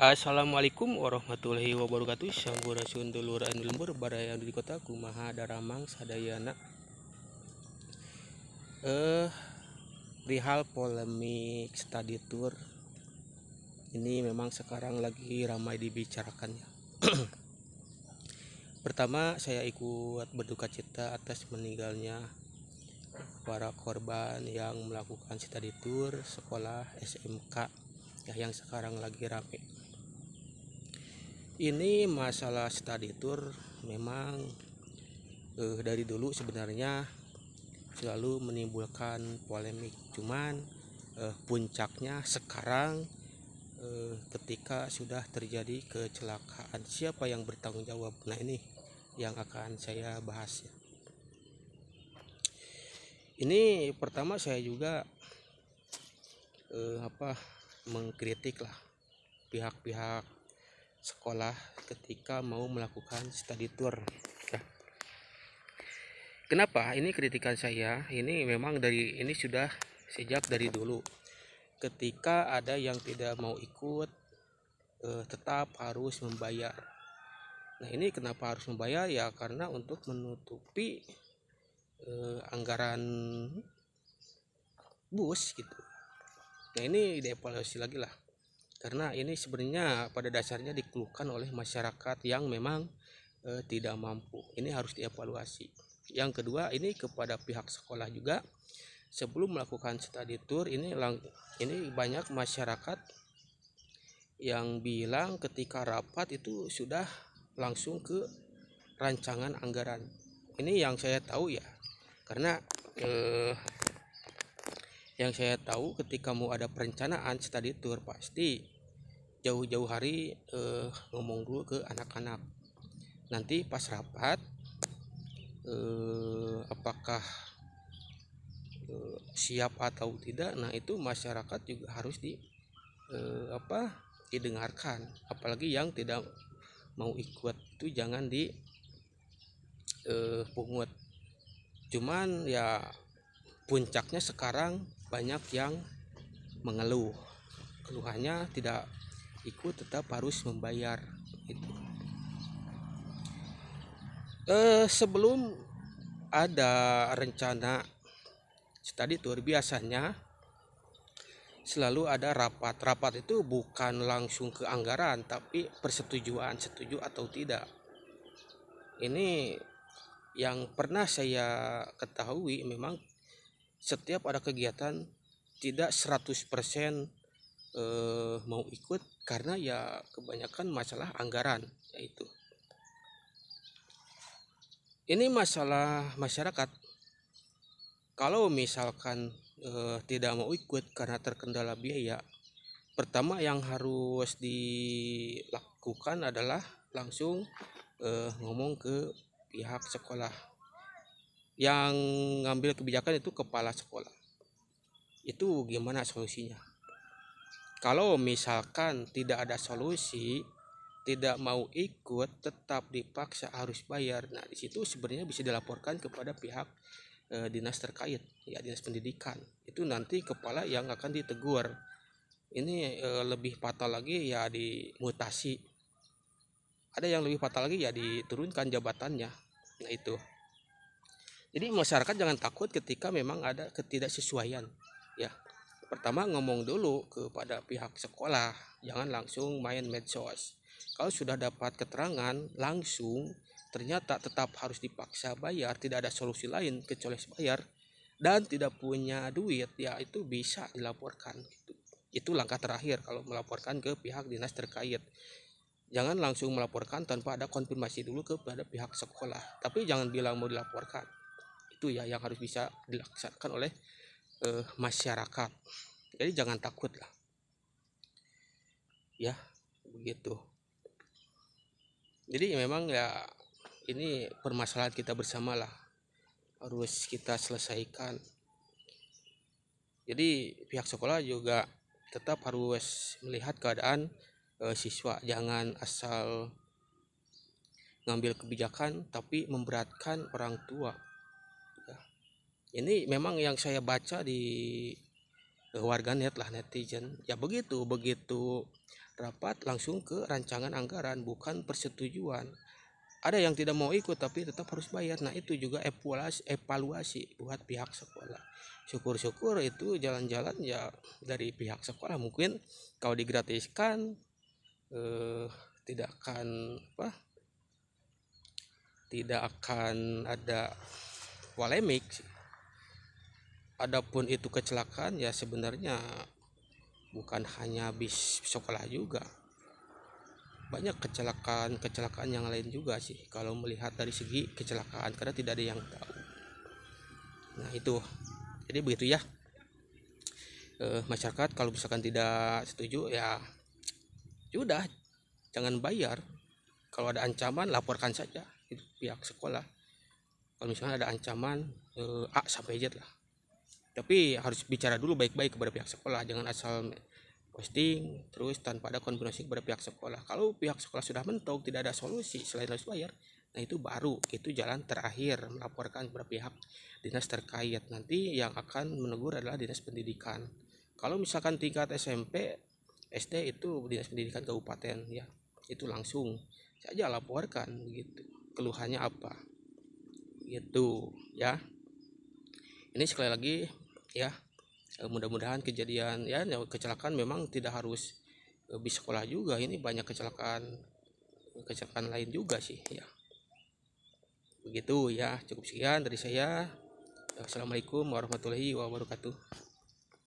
Assalamualaikum warahmatullahi wabarakatuh. Sampurasun dulur anu lembur baraya di kota kumaha daramang sadayana. Eh perihal polemik study tour. Ini memang sekarang lagi ramai dibicarakannya pertama saya ikut berduka cita atas meninggalnya para korban yang melakukan study tour sekolah SMK ya yang sekarang lagi rame ini masalah study tour memang eh, dari dulu sebenarnya selalu menimbulkan polemik cuman eh, puncaknya sekarang eh, ketika sudah terjadi kecelakaan siapa yang bertanggung jawab nah ini yang akan saya bahas ya. ini pertama saya juga eh, apa mengkritik lah pihak-pihak sekolah ketika mau melakukan study tour. Ya. kenapa? Ini kritikan saya. Ini memang dari ini sudah sejak dari dulu. Ketika ada yang tidak mau ikut eh, tetap harus membayar. Nah ini kenapa harus membayar? Ya karena untuk menutupi eh, anggaran bus gitu. Nah ini dievaluasi lagi lah karena ini sebenarnya pada dasarnya dikeluhkan oleh masyarakat yang memang e, tidak mampu. Ini harus dievaluasi. Yang kedua ini kepada pihak sekolah juga. Sebelum melakukan study tour ini lang ini banyak masyarakat yang bilang ketika rapat itu sudah langsung ke rancangan anggaran. Ini yang saya tahu ya. Karena eh, yang saya tahu ketika mau ada perencanaan study tour pasti jauh-jauh hari eh, ngomong dulu ke anak-anak. Nanti pas rapat eh, apakah eh, siap atau tidak nah itu masyarakat juga harus di eh, apa didengarkan. Apalagi yang tidak mau ikut itu jangan di eh, pungut. Cuman ya puncaknya sekarang banyak yang mengeluh. Keluhannya tidak ikut tetap harus membayar itu eh, sebelum ada rencana study tour biasanya selalu ada rapat. Rapat itu bukan langsung ke anggaran tapi persetujuan setuju atau tidak. Ini yang pernah saya ketahui memang setiap ada kegiatan tidak 100% eh, mau ikut karena ya kebanyakan masalah anggaran yaitu. Ini masalah masyarakat. Kalau misalkan eh, tidak mau ikut karena terkendala biaya pertama yang harus dilakukan adalah langsung eh, ngomong ke pihak sekolah yang ngambil kebijakan itu kepala sekolah. Itu gimana solusinya? Kalau misalkan tidak ada solusi tidak mau ikut tetap dipaksa harus bayar. Nah di situ sebenarnya bisa dilaporkan kepada pihak e, dinas terkait ya dinas pendidikan. Itu nanti kepala yang akan ditegur. Ini e, lebih fatal lagi ya dimutasi. Ada yang lebih fatal lagi ya diturunkan jabatannya. Nah itu jadi masyarakat jangan takut ketika memang ada ketidaksesuaian ya. Pertama ngomong dulu kepada pihak sekolah jangan langsung main medsos. Kalau sudah dapat keterangan langsung ternyata tetap harus dipaksa bayar tidak ada solusi lain kecuali bayar dan tidak punya duit ya itu bisa dilaporkan gitu. itu langkah terakhir kalau melaporkan ke pihak dinas terkait. Jangan langsung melaporkan tanpa ada konfirmasi dulu kepada pihak sekolah tapi jangan bilang mau dilaporkan itu ya yang harus bisa dilaksanakan oleh uh, masyarakat. Jadi jangan takut lah. Ya begitu. Jadi memang ya ini permasalahan kita bersama lah. Harus kita selesaikan. Jadi pihak sekolah juga tetap harus melihat keadaan e, siswa. Jangan asal ngambil kebijakan tapi memberatkan orang tua ini memang yang saya baca di warga net lah netizen. Ya begitu begitu rapat langsung ke rancangan anggaran bukan persetujuan. Ada yang tidak mau ikut tapi tetap harus bayar. Nah itu juga evaluasi evaluasi buat pihak sekolah. Syukur-syukur itu jalan-jalan ya dari pihak sekolah. Mungkin kalau digratiskan eh, tidak akan apa tidak akan ada polemik adapun itu kecelakaan ya sebenarnya bukan hanya bis sekolah juga. Banyak kecelakaan-kecelakaan yang lain juga sih kalau melihat dari segi kecelakaan karena tidak ada yang tahu. Nah itu. Jadi begitu ya. E, masyarakat kalau misalkan tidak setuju ya sudah jangan bayar. Kalau ada ancaman laporkan saja itu pihak sekolah. Kalau misalnya ada ancaman e, A sampai Z lah tapi harus bicara dulu baik-baik kepada pihak sekolah. Jangan asal posting terus tanpa ada konfirmasi kepada pihak sekolah. Kalau pihak sekolah sudah mentok tidak ada solusi selain harus bayar nah itu baru. Itu jalan terakhir melaporkan kepada pihak dinas terkait. Nanti yang akan menegur adalah dinas pendidikan. Kalau misalkan tingkat SMP SD itu dinas pendidikan kabupaten ya itu langsung saja laporkan begitu keluhannya apa? Gitu ya. Ini sekali lagi ya Eh, mudah-mudahan kejadian ya kecelakaan memang tidak harus eh, bis sekolah juga. Ini banyak kecelakaan kecelakaan lain juga sih ya. Begitu ya. Cukup sekian dari saya. Assalamualaikum warahmatullahi wabarakatuh